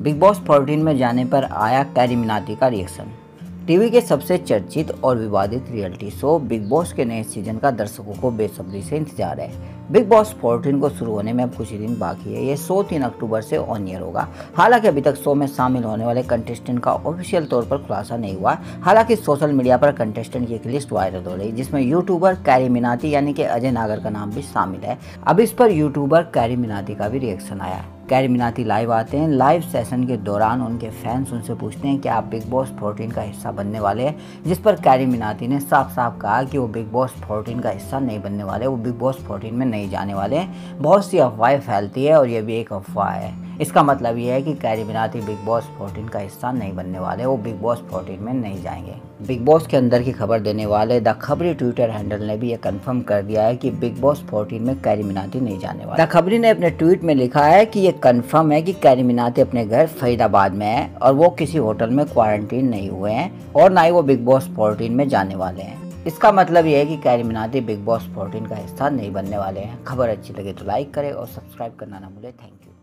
Big boss 14 में जाने पर आया कैरी मिनाती का रिएक्शन। टीवी के सबसे चर्चित और विवादित रियलिटी शो बिग बॉस के नए सीज़न का दर्शकों को बेसब्री से इंतज़ार है। बिग बॉस 14 को शुरू होने में अब कुछ ही दिन बाकी है। ये शो तीन अक्टूबर से ऑन ईयर होगा। हालाँकि अभी तक शो में शामिल होने वाले कंटेस्टेंट का ऑफिशियल तौर पर खुलासा नहीं हुआ। हालाँकि सोशल मीडिया पर कंटेस्टेंट की एक लिस्ट वायरल हो रही, जिसमें यूट्यूबर कैरी मिनाती यानी कि अजय नागर का नाम भी शामिल है। अब इस पर यूट्यूबर कैरी मिनाती का भी रिएक्शन आया। कैरी मिनाती लाइव आते हैं। लाइव सेशन के दौरान उनके फैंस उनसे पूछते हैं कि आप बिग बॉस 14 का हिस्सा बनने वाले हैं, जिस पर कैरी मिनाती ने साफ़ साफ़ कहा कि वो बिग बॉस 14 का हिस्सा नहीं बनने वाले, वो बिग बॉस 14 में नहीं जाने वाले हैं। बहुत सी अफवाहें फैलती है और ये भी एक अफवाह है। इसका मतलब ये है कि कैरी मिनाती बिग बॉस 14 का हिस्सा नहीं बनने वाले, वो बिग बॉस 14 में नहीं जाएँगे। बिग बॉस के अंदर की खबर देने वाले द खबरी ट्विटर हैंडल ने भी ये कंफर्म कर दिया है कि बिग बॉस 14 में कैरी मिनाती नहीं जाने वाले। द खबरी ने अपने ट्वीट में लिखा है कि ये कंफर्म है कि कैरी मिनाती अपने घर फरीदाबाद में है और वो किसी होटल में क्वारंटीन नहीं हुए हैं और ना ही वो बिग बॉस फोर्टीन में जाने वाले हैं। इसका मतलब ये है कि कैरी मिनाते बिग बॉस 14 का हिस्सा नहीं बनने वाले हैं। खबर अच्छी लगे तो लाइक करें और सब्सक्राइब करना ना भूलें। Thank you